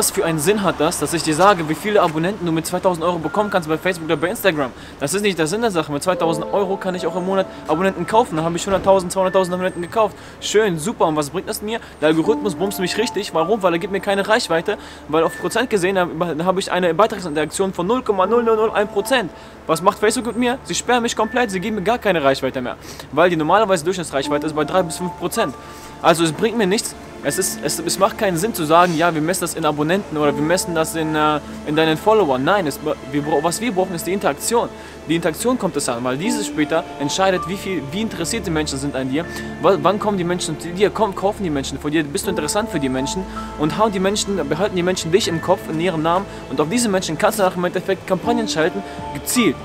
Was für einen Sinn hat das, dass ich dir sage, wie viele Abonnenten du mit 2000 Euro bekommen kannst bei Facebook oder bei Instagram? Das ist nicht der Sinn der Sache. Mit 2000 Euro kann ich auch im Monat Abonnenten kaufen. Da habe ich 100.000, 200.000 Abonnenten gekauft. Schön, super. Und was bringt das mir? Der Algorithmus bumst mich richtig. Warum? Weil er gibt mir keine Reichweite. Weil auf Prozent gesehen habe ich eine Beitragsinteraktion von 0,0001%. Was macht Facebook mit mir? Sie sperren mich komplett. Sie geben mir gar keine Reichweite mehr. Weil die normalerweise Durchschnittsreichweite ist bei 3 bis 5%. Also es bringt mir nichts, es, ist, es, es macht keinen Sinn zu sagen, ja, wir messen das in Abonnenten oder wir messen das in, äh, in deinen Followern. Nein, es, wir, was wir brauchen, ist die Interaktion. Die Interaktion kommt es an, weil dieses später entscheidet, wie, viel, wie interessiert die Menschen sind an dir. Wann kommen die Menschen zu dir? Komm, kaufen die Menschen von dir? Bist du interessant für die Menschen? Und hauen die Menschen, behalten die Menschen dich im Kopf, in ihrem Namen. Und auf diese Menschen kannst du nach im Endeffekt Kampagnen schalten, gezielt.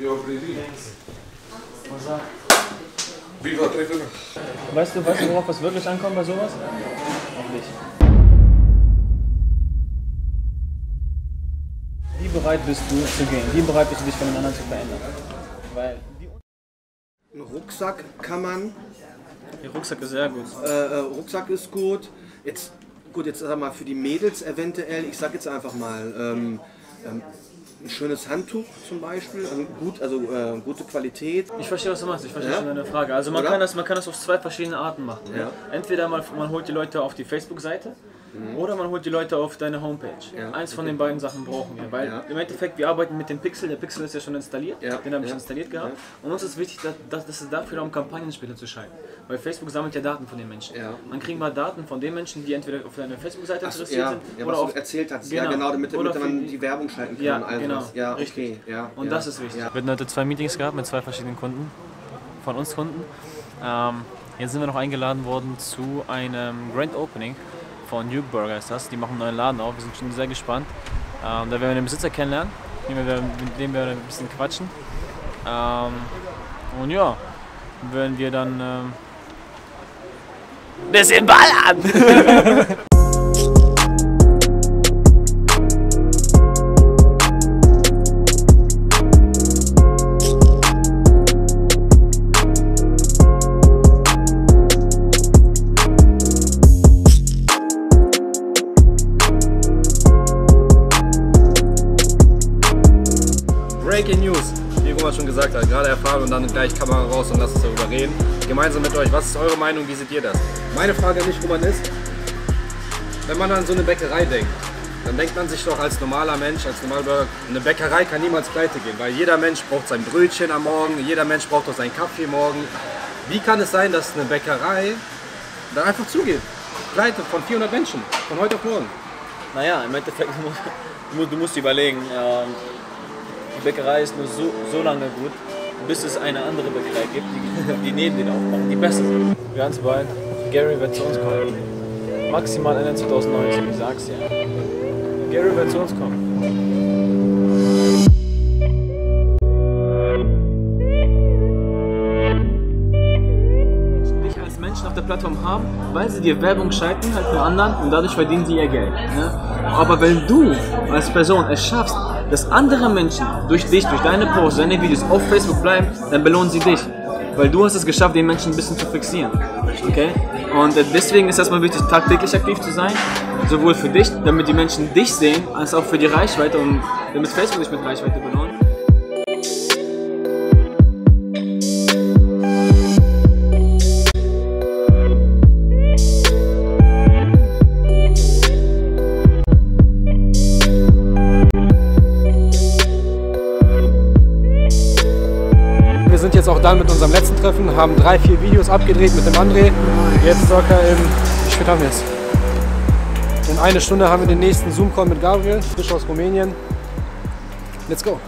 Viva Brasília. Viva Treffer. Weißt du, weißt du, worauf es wirklich ankommt bei sowas? Auch nicht. Wie bereit bist du zu gehen? Wie bereit bist du dich voneinander zu verändern? Weil Ein Rucksack kann man, der Rucksack ist sehr gut. äh, äh, Rucksack ist gut. Jetzt, gut, jetzt sag mal für die Mädels eventuell, ich sag jetzt einfach mal, ähm, ähm, ein schönes Handtuch zum Beispiel, also gut, also äh, gute Qualität. Ich verstehe, was du meinst. Ich verstehe Ja? schon deine Frage. Also man Oder? kann, das, man kann das auf zwei verschiedene Arten machen. ne? Ja. Entweder man, man holt die Leute auf die Facebook-Seite oder man holt die Leute auf deine Homepage. Mhm. Ja, Eins von den beiden Sachen brauchen wir. Weil Ja. im Endeffekt, wir arbeiten mit dem Pixel. Der Pixel ist ja schon installiert. Ja, Den habe ich ja, installiert gehabt. Und uns ist wichtig, dass, dass, es dafür um Kampagnen später zu schalten. Weil Facebook sammelt ja Daten von den Menschen. Ja. Man kriegt mal Daten von den Menschen, die entweder auf deiner Facebook-Seite so, interessiert ja, sind ja, oder was auf du erzählt hast. Genau. Ja, genau, damit, Oder damit man für- die Werbung schalten kann. Ja, all genau. Ja, Richtig. okay. Ja, Und ja, das ist wichtig. Ja. Wir hatten heute zwei Meetings gehabt mit zwei verschiedenen Kunden, von uns Kunden. Ähm, jetzt sind wir noch eingeladen worden zu einem Grand Opening von Nuke Burger ist das. Die machen einen neuen Laden auf. Wir sind schon sehr gespannt. Ähm, da werden wir den Besitzer kennenlernen, mit dem dem wir ein bisschen quatschen. Ähm, und ja, werden wir dann ähm, bisschen ballern! Breaking News, wie Roman schon gesagt hat, gerade erfahren und dann gleich Kamera raus und lasst uns darüber reden. Gemeinsam mit euch, was ist eure Meinung, wie seht ihr das? Meine Frage an dich, Roman, ist, wenn man an so eine Bäckerei denkt, dann denkt man sich doch als normaler Mensch, als normaler Bürger, eine Bäckerei kann niemals pleite gehen, weil jeder Mensch braucht sein Brötchen am Morgen, jeder Mensch braucht auch seinen Kaffee morgen. Wie kann es sein, dass eine Bäckerei dann einfach zugeht? Pleite von 400 Menschen, von heute auf morgen. Naja, im Endeffekt, du musst, du musst überlegen, Bäckerei ist nur so, so lange gut, bis es eine andere Bäckerei gibt, die, neben denen aufmachen, die besser sind. Ganz bald, Gary wird zu uns kommen. Maximal Ende 2019, ich sag's ja. Gary wird zu uns kommen. Plattform haben, weil sie dir Werbung schalten halt für anderen und dadurch verdienen sie ihr Geld. Ne? Aber wenn du als Person es schaffst, dass andere Menschen durch dich, durch deine Posts, deine Videos auf Facebook bleiben, dann belohnen sie dich. Weil du hast es geschafft, den Menschen ein bisschen zu fixieren. Okay? Und äh, deswegen ist erstmal wichtig, tagtäglich aktiv zu sein. Sowohl für dich, damit die Menschen dich sehen, als auch für die Reichweite und damit Facebook dich mit Reichweite belohnt. Sind jetzt auch dann mit unserem letzten Treffen, haben drei, vier Videos abgedreht mit dem André. Jetzt circa in, wie spät haben wir es? In eine Stunde haben wir den nächsten Zoom-Call mit Gabriel, frisch aus Rumänien. Let's go!